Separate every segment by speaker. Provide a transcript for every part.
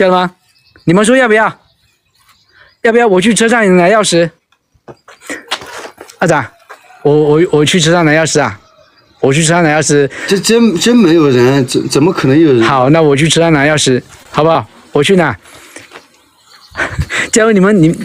Speaker 1: 家人们，你们说要不要？要不要我去车上拿钥匙？阿长，我我我去车上拿钥匙啊！我去车上拿钥匙。
Speaker 2: 这真真没有人，怎怎么可能有人？
Speaker 1: 好，那我去车上拿钥匙，好不好？我去拿。家人们，你们你，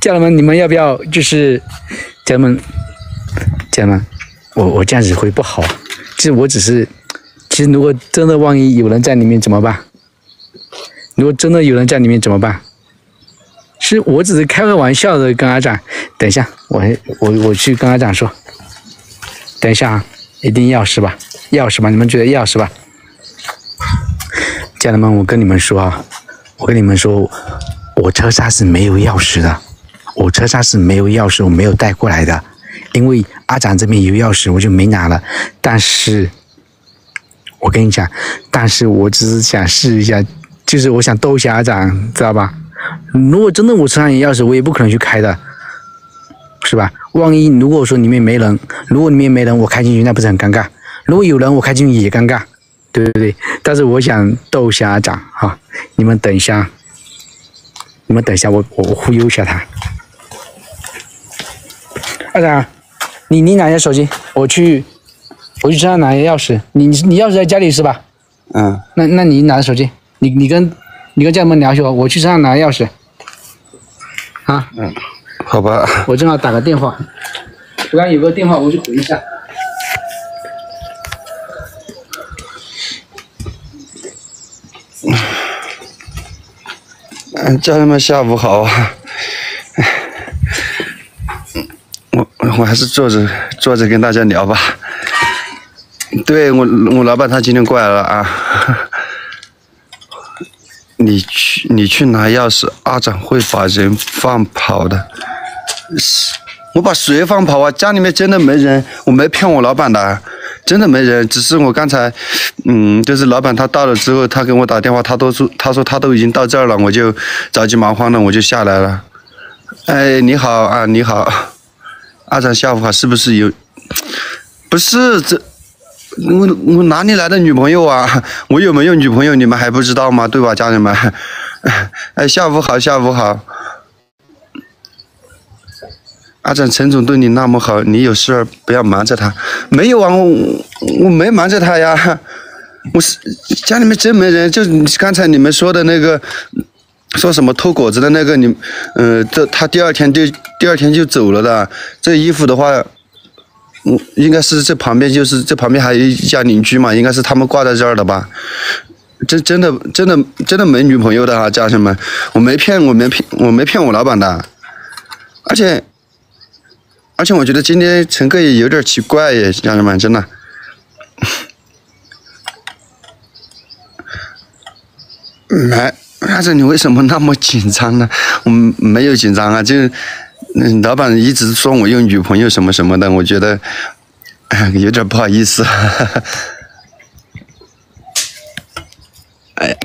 Speaker 1: 家人们，你们要不要？就是家人们，家人们，我我这样子会不好。其实我只是，其实如果真的万一有人在里面怎么办？如果真的有人在里面怎么办？是我只是开个玩笑的，跟阿展。等一下，我我我去跟阿展说。等一下啊，一定要是吧？钥匙吧？你们觉得钥匙吧？家人们，我跟你们说啊，我跟你们说，我车上是没有钥匙的，我车上是没有钥匙，我没有带过来的，因为阿展这边有钥匙，我就没拿了。但是，我跟你讲，但是我只是想试一下，就是我想逗一下阿长，知道吧？如果真的我车上有钥匙，我也不可能去开的，是吧？万一如果说里面没人，如果里面没人，我开进去那不是很尴尬？如果有人，我开进去也尴尬，对不对？但是我想逗一下阿长哈，你们等一下，你们等一下，我我忽悠一下他。二长，你你拿一下手机，我去我去车上拿一下钥匙。你你钥匙在家里是吧？
Speaker 2: 嗯，
Speaker 1: 那那你拿着手机，你你跟你跟家人们聊一下，我去车上拿钥匙。啊，嗯
Speaker 2: 好吧。
Speaker 1: 我正好打个电话，我刚有个电话，我去回一下。
Speaker 2: 嗯，家人们下午好啊。我我还是坐着坐着跟大家聊吧。对我我老板他今天过来了啊。你去你去拿钥匙，阿长会把人放跑的。我把谁放跑啊？家里面真的没人，我没骗我老板的，真的没人。只是我刚才，嗯，就是老板他到了之后，他给我打电话，他都说他说他都已经到这儿了，我就着急忙慌的我就下来了。哎，你好啊，你好，阿长下午好，是不是有？不是这。我我哪里来的女朋友啊？我有没有女朋友？你们还不知道吗？对吧，家人们？哎，下午好，下午好。阿展，陈总对你那么好，你有事儿不要瞒着他。没有啊，我我没瞒着他呀。我是家里面真没人，就刚才你们说的那个，说什么偷果子的那个，你，嗯，这他第二天就第二天就走了的。这衣服的话。嗯，应该是这旁边，就是这旁边还有一家邻居嘛，应该是他们挂在这儿的吧？真真的真的真的没女朋友的哈，家人们，我没骗我没骗我没骗我老板的，而且而且我觉得今天陈哥也有点奇怪耶，家人们真的。没，阿正你为什么那么紧张呢？我没有紧张啊，就。嗯，老板一直说我有女朋友什么什么的，我觉得 有点不好意思。哎呀，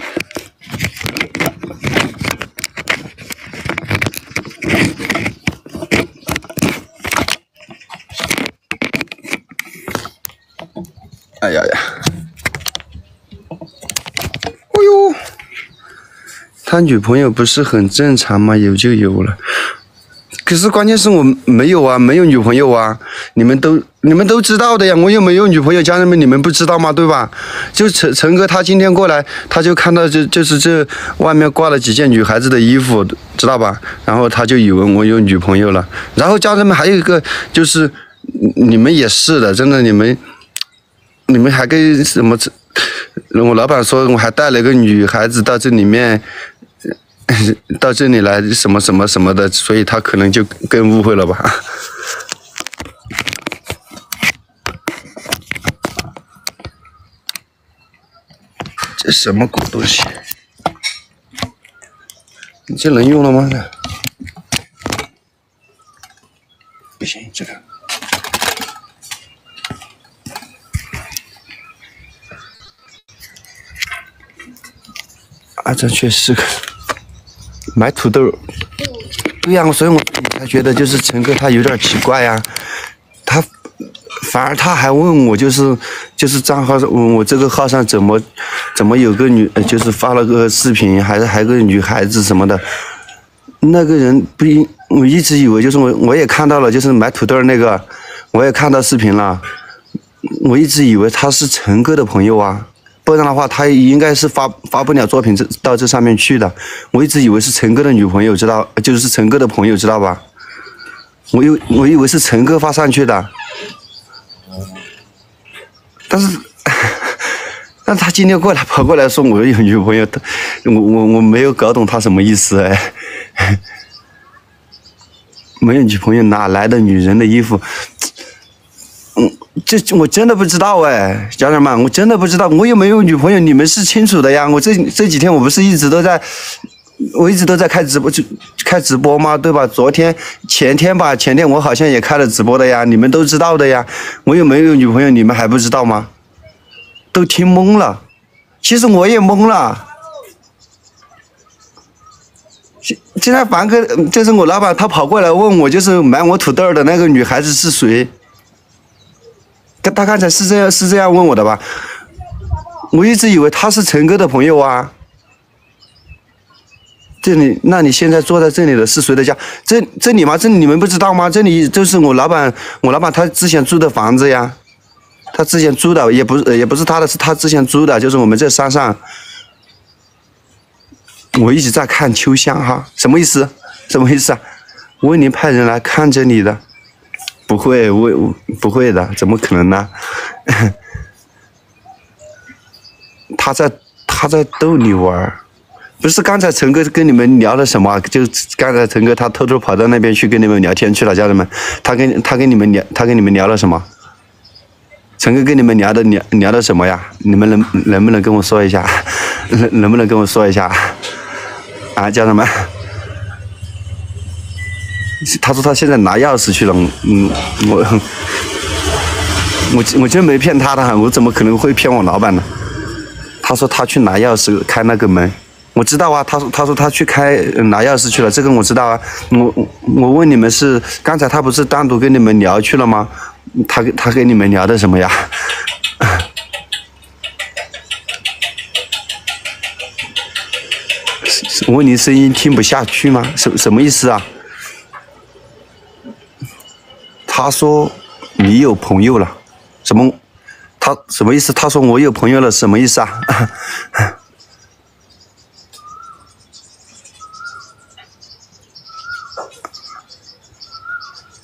Speaker 2: 哎呀呀，哎呦，他女朋友不是很正常吗？有就有了。可是关键是我没有啊，没有女朋友啊！你们都你们都知道的呀，我又没有女朋友，家人们你们不知道吗？对吧？就陈陈哥他今天过来，他就看到这就是这外面挂了几件女孩子的衣服，知道吧？然后他就以为我有女朋友了。然后家人们还有一个就是你们也是的，真的你们你们还跟什么？我老板说我还带了个女孩子到这里面。到这里来什么什么什么的，所以他可能就更误会了吧？这什么鬼东西？你这能用了吗？不行，这个。啊，这确实个。买土豆，对呀，所以我才觉得就是陈哥他有点奇怪呀，他反而他还问我就是就是账号问我这个号上怎么怎么有个女，就是发了个视频，还是还有个女孩子什么的，那个人不应，我一直以为就是我，我也看到了，就是买土豆那个，我也看到视频了，我一直以为他是陈哥的朋友啊，不然的话他应该是发发不了作品这到这上面去的，我一直以为是陈哥的女朋友，知道，就是陈哥的朋友，知道吧？我以为我以为是陈哥发上去的，但是，但他今天过来跑过来说我有女朋友，我我我没有搞懂他什么意思哎，没有女朋友哪来的女人的衣服？这我真的不知道哎，家人们，我真的不知道，我有没有女朋友，你们是清楚的呀。我这这几天我不是一直都在。我一直都在开直播，就开直播嘛，对吧？昨天、前天吧，前天我好像也开了直播的呀，你们都知道的呀。我有没有女朋友，你们还不知道吗？都听懵了，其实我也懵了。现现在凡哥就是我老板，他跑过来问我，就是买我土豆的那个女孩子是谁？他刚才是这样是这样问我的吧？我一直以为他是陈哥的朋友啊。这里，那你现在坐在这里的是谁的家？这这里吗？这里你们不知道吗？这里就是我老板，我老板他之前租的房子呀，他之前租的也不是也不是他的，是他之前租的，就是我们这山上。我一直在看秋香哈，什么意思？什么意思啊？为您派人来看着你的，不会，我不会的，怎么可能呢？他在他在逗你玩儿。不是刚才陈哥跟你们聊的什么？就刚才陈哥他偷偷跑到那边去跟你们聊天去了，家人们。他跟他跟你们聊，他跟你们聊了什么？陈哥跟你们聊的聊聊的什么呀？你们能能不能跟我说一下？能能不能跟我说一下？啊，家人们。他说他现在拿钥匙去了。嗯，我我我就没骗他的，我怎么可能会骗我老板呢？他说他去拿钥匙开那个门。我知道啊，他说他说他去开拿钥匙去了，这个我知道啊。我我问你们是刚才他不是单独跟你们聊去了吗？他跟他跟你们聊的什么呀？我问你声音听不下去吗？什什么意思啊？他说你有朋友了，什么？他什么意思？他说我有朋友了，什么意思啊？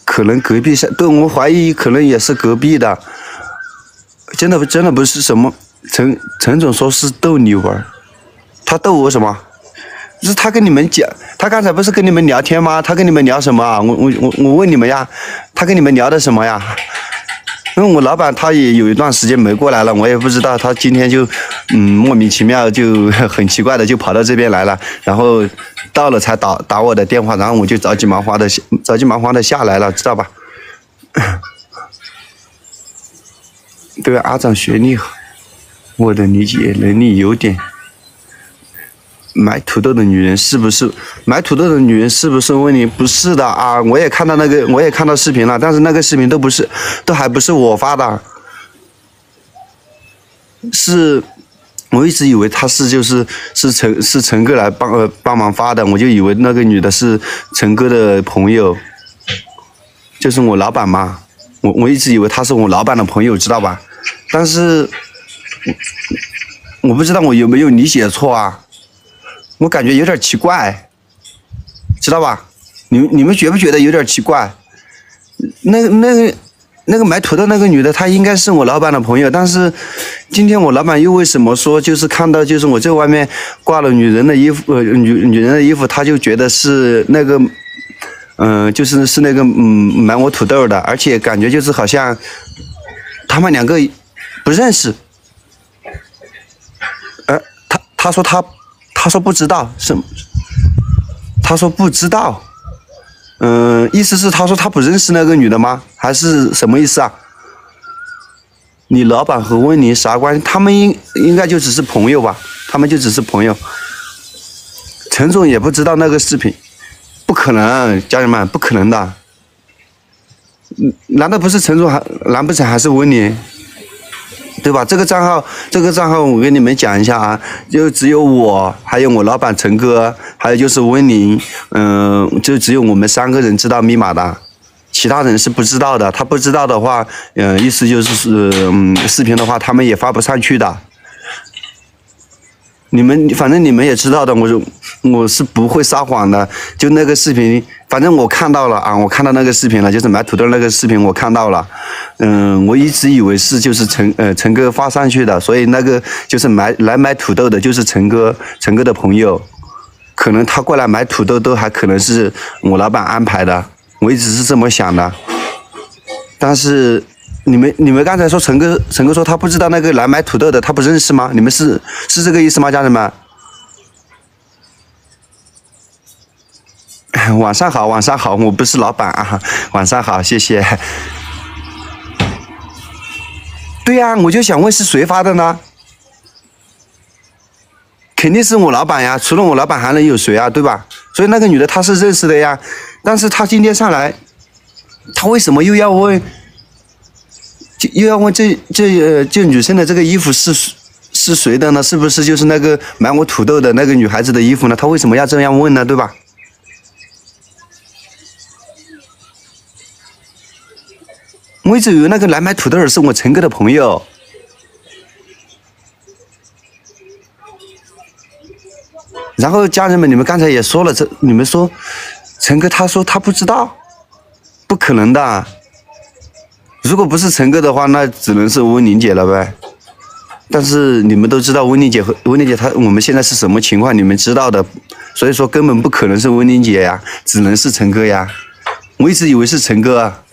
Speaker 2: 可能隔壁是，对我怀疑可能也是隔壁的，真的不真的不是什么陈陈总说是逗你玩他逗我什么？是他跟你们讲，他刚才不是跟你们聊天吗？他跟你们聊什么啊？我我我我问你们呀，他跟你们聊的什么呀？因为我老板他也有一段时间没过来了，我也不知道他今天就嗯莫名其妙就 很奇怪的就跑到这边来了，然后。到了才打打我的电话，然后我就着急忙慌的着急忙慌的下来了，知道吧？对阿长学历，我的理解能力有点。买土豆的女人是不是买土豆的女人是不是问你？不是的啊，我也看到那个，我也看到视频了，但是那个视频都不是，都还不是我发的，是。我一直以为他是就是是陈是陈哥来帮呃帮忙发的，我就以为那个女的是陈哥的朋友，就是我老板嘛。我我一直以为他是我老板的朋友，知道吧？但是，我不知道我有没有理解错啊？我感觉有点奇怪，知道吧？你们你们觉不觉得有点奇怪？那那个。那个买土豆那个女的，她应该是我老板的朋友，但是今天我老板又为什么说就是看到就是我这外面挂了女人的衣服，呃，女女人的衣服，他就觉得是那个，嗯，就是是那个嗯买我土豆的，而且感觉就是好像他们两个不认识，呃，他他说他他说不知道什，他说不知道。嗯，意思是他说他不认识那个女的吗？还是什么意思啊？你老板和温妮啥关系？他们应应该就只是朋友吧？他们就只是朋友。陈总也不知道那个视频，不可能，家人们不可能的。难道不是陈总还？难不成还是温妮？对吧？这个账号，这个账号我跟你们讲一下啊，就只有我，还有我老板陈哥，还有就是温宁，嗯、就只有我们三个人知道密码的，其他人是不知道的。他不知道的话，嗯、意思就是是，嗯，视频的话他们也发不上去的。你们反正你们也知道的，我就我是不会撒谎的。就那个视频，反正我看到了啊，我看到那个视频了，就是买土豆那个视频，我看到了。嗯，我一直以为是就是陈呃陈哥发上去的，所以那个就是买来买土豆的，就是陈哥陈哥的朋友，可能他过来买土豆都还可能是我老板安排的，我一直是这么想的。但是你们你们刚才说陈哥陈哥说他不知道那个来买土豆的，他不认识吗？你们是是这个意思吗，家人们？晚上好，晚上好，我不是老板啊，晚上好，谢谢。对呀、我就想问是谁发的呢？肯定是我老板呀，除了我老板还能有谁啊，对吧？所以那个女的她是认识的呀，但是她今天上来，她为什么又要问，就又要问这这呃这女生的这个衣服是是谁的呢？是不是就是那个买我土豆的那个女孩子的衣服呢？她为什么要这样问呢？对吧？我一直以为那个来买土豆的是我陈哥的朋友。然后家人们，你们刚才也说了，这你们说陈哥他说他不知道，不可能的。如果不是陈哥的话，那只能是温宁姐了呗。但是你们都知道温宁姐和温宁姐她我们现在是什么情况，你们知道的，所以说根本不可能是温宁姐呀，只能是陈哥呀。我一直以为是陈哥啊。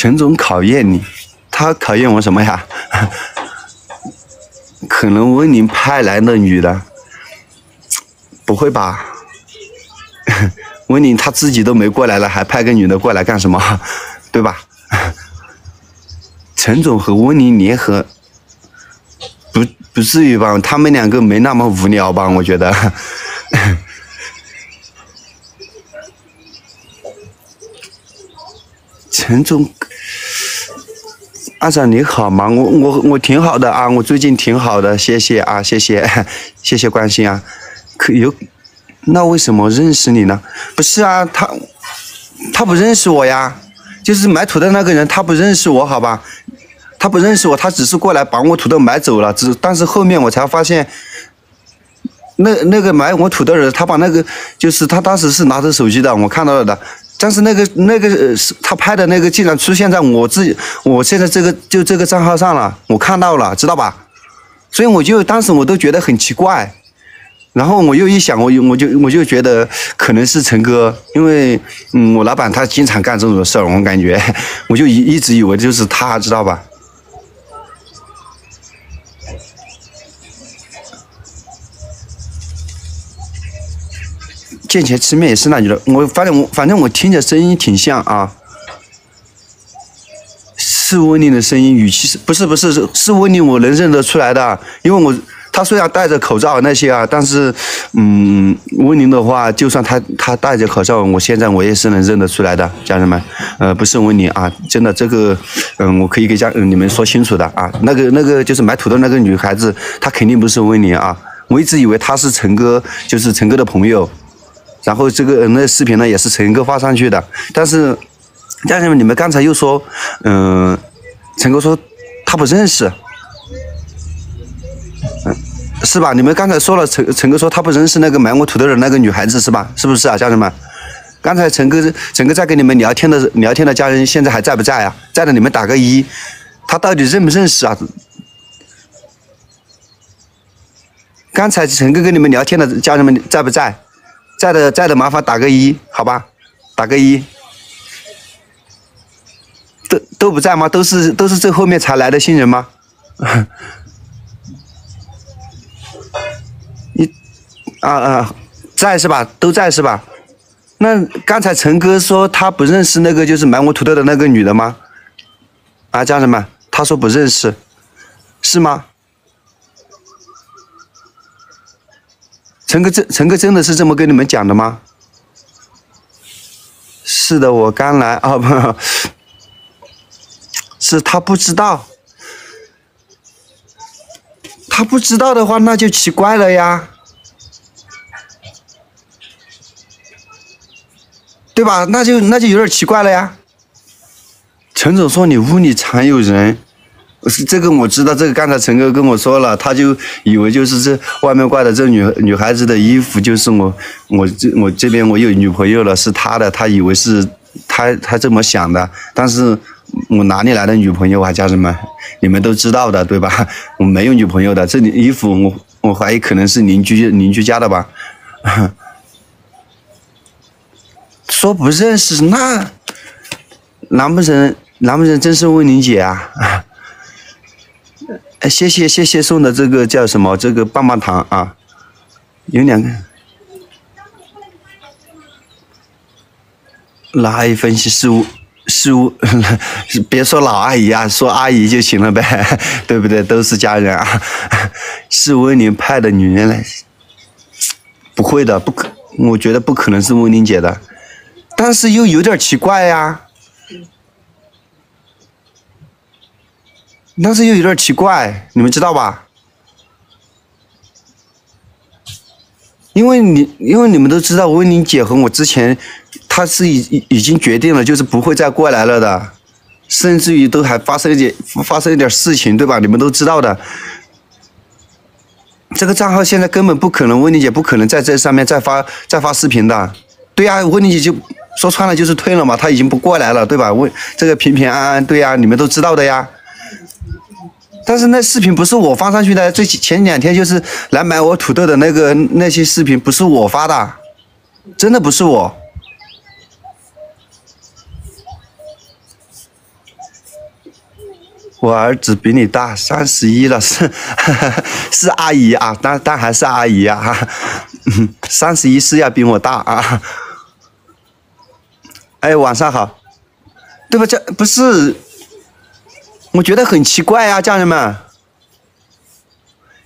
Speaker 2: 陈总考验你，他考验我什么呀？可能温宁派来的女的，不会吧？温宁他自己都没过来了，还派个女的过来干什么？对吧？陈总和温宁联合，不不至于吧？他们两个没那么无聊吧？我觉得。陈总，阿长你好吗？我我我挺好的啊，我最近挺好的，谢谢啊，谢谢 谢谢关心啊。可有，那为什么认识你呢？不是啊，他他不认识我呀，就是买土豆那个人，他不认识我，好吧？他不认识我，他只是过来把我土豆买走了，只但是后面我才发现。那那个买我土豆的人，他把那个就是他当时是拿着手机的，我看到了的。但是那个那个是他拍的那个竟然出现在我自己我现在这个就这个账号上了，我看到了，知道吧？所以我就当时我都觉得很奇怪，然后我又一想，我我就我就觉得可能是陈哥，因为嗯我老板他经常干这种事儿，我感觉 我就一一直以为就是他，知道吧？见钱吃面也是那女的，我反正我反正我听着声音挺像啊，是温宁的声音，语气是不是不是是温宁，我能认得出来的，因为我他虽然戴着口罩那些啊，但是嗯，温宁的话，就算他他戴着口罩，我现在我也是能认得出来的，家人们，呃，不是温宁啊，真的这个嗯，我可以给家、你们说清楚的啊，那个那个就是买土豆那个女孩子，她肯定不是温宁啊，我一直以为她是陈哥，就是陈哥的朋友。然后这个那视频呢也是陈哥发上去的，但是家人们，你们刚才又说，嗯、陈哥说他不认识，嗯，是吧？你们刚才说了，陈陈哥说他不认识那个买我土豆的那个女孩子是吧？是不是啊，家人们？刚才陈哥陈哥在跟你们聊天的聊天的家人现在还在不在啊？在的你们打个一，他到底认不认识啊？刚才陈哥跟你们聊天的家人们在不在？在的在的，麻烦打个一，好吧，打个一。都都不在吗？都是都是这后面才来的新人吗？你啊啊，在是吧？都在是吧？那刚才陈哥说他不认识那个就是买我土豆的那个女的吗？啊，家人们，他说不认识，是吗？陈哥真陈哥真的是这么跟你们讲的吗？是的，我刚来 啊，不，是他不知道，他不知道的话，那就奇怪了呀，对吧？那就那就有点奇怪了呀。陈总说你屋里常有人，不是这个我知道，这个刚才陈哥跟我说了，他就以为就是这外面挂的这女女孩子的衣服就是我我这我这边我有女朋友了，是他的，他以为是他他这么想的，但是我哪里来的女朋友啊，家人们，你们都知道的对吧？我没有女朋友的，这里衣服我我怀疑可能是邻居邻居家的吧，说不认识那难不成？难不成真是温宁姐啊？哎，谢谢谢谢送的这个叫什么？这个棒棒糖啊，有两个。老阿姨分析事物事物，别说老阿姨啊，说阿姨就行了呗，对不对？都是家人啊。是温宁派的女人来，不会的，不可，我觉得不可能是温宁姐的，但是又有点奇怪呀。但是又有点奇怪，你们知道吧？因为你，因为你们都知道，温宁姐和我之前，她是已已经决定了，就是不会再过来了的，甚至于都还发生一点发生一点事情，对吧？你们都知道的。这个账号现在根本不可能，温宁姐不可能在这上面再发再发视频的。对呀，温宁姐就说穿了就是退了嘛，她已经不过来了，对吧？温这个平平安安，对呀，你们都知道的呀。但是那视频不是我发上去的，最前两天就是来买我土豆的那个那些视频不是我发的，真的不是我。我儿子比你大三十一了，是 是阿姨啊，但但还是阿姨啊，三十一是要比我大啊。哎，晚上好，对吧？这不是。我觉得很奇怪啊，家人们，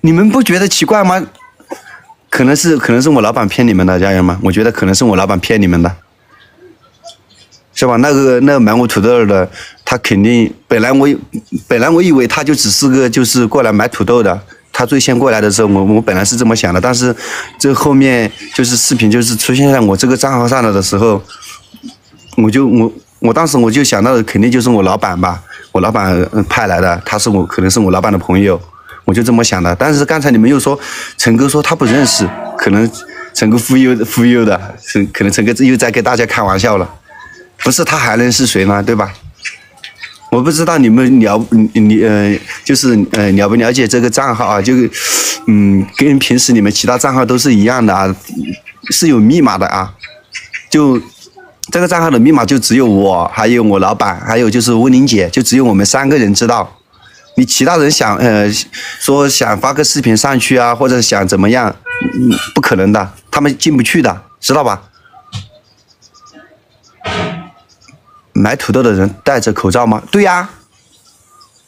Speaker 2: 你们不觉得奇怪吗？可能是可能是我老板骗你们的，家人们，我觉得可能是我老板骗你们的，是吧？那个那个买我土豆的，他肯定本来我本来我以为他就只是个就是过来买土豆的，他最先过来的时候，我我本来是这么想的，但是这后面就是视频就是出现在我这个账号上了的时候，我就我我当时我就想到的肯定就是我老板吧。我老板派来的，他是我可能是我老板的朋友，我就这么想的。但是刚才你们又说陈哥说他不认识，可能陈哥忽悠忽悠的，可能陈哥又在跟大家开玩笑了。不是他还能是谁呢？对吧？我不知道你们了你呃就是呃了不了解这个账号啊？就嗯跟平时你们其他账号都是一样的啊，是有密码的啊，就。这个账号的密码就只有我，还有我老板，还有就是温玲姐，就只有我们三个人知道。你其他人想呃说想发个视频上去啊，或者想怎么样，嗯，不可能的，他们进不去的，知道吧？买土豆的人戴着口罩吗？对呀。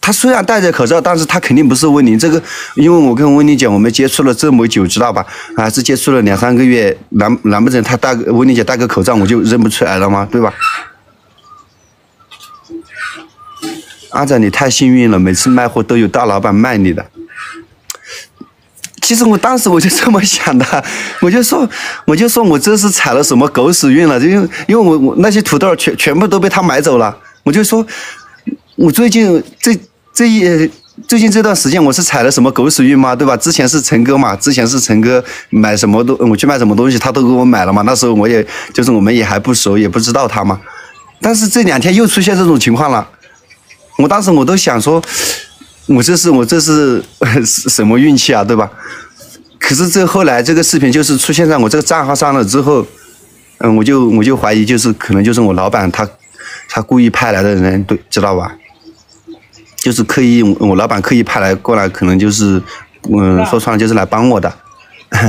Speaker 2: 他虽然戴着口罩，但是他肯定不是温宁。这个，因为我跟温宁姐我们接触了这么久，知道吧？还是接触了两三个月，难难不成他戴温宁姐戴个口罩我就认不出来了吗？对吧？阿仔，你太幸运了，每次卖货都有大老板卖你的。其实我当时我就这么想的，我就说，我就说我这是踩了什么狗屎运了，因为因为我我那些土豆全全部都被他买走了，我就说，我最近这。这一最近这段时间我是踩了什么狗屎运吗？对吧？之前是陈哥嘛，之前是陈哥买什么东，我去卖什么东西，他都给我买了嘛。那时候我也就是我们也还不熟，也不知道他嘛。但是这两天又出现这种情况了，我当时我都想说，我这是我这是 什么运气啊，对吧？可是这后来这个视频就是出现在我这个账号上了之后，嗯，我就我就怀疑就是可能就是我老板他他故意派来的人，对，知道吧？就是刻意，我老板刻意派来过来，可能就是，嗯，说穿了就是来帮我的。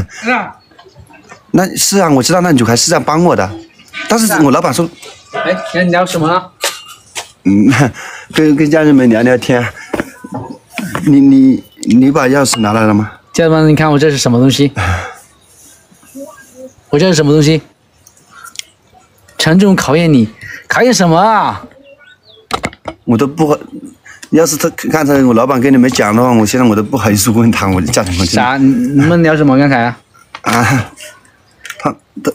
Speaker 2: 是啊。那是啊，我知道那女孩是在帮我的，但是我老板说，
Speaker 3: 哎，你聊什么呢？
Speaker 2: 嗯，跟跟家人们聊聊天。你你你把钥匙拿来了吗？
Speaker 3: 家人们，你看我这是什么东西？我这是什么东西？沉重考验你，考验什么啊？
Speaker 2: 我都不。要是他刚才我老板跟你们讲的话，我现在我都不好意思问他我的价钱。
Speaker 1: 啥？你你们聊什么？刚才啊？
Speaker 2: 啊？他他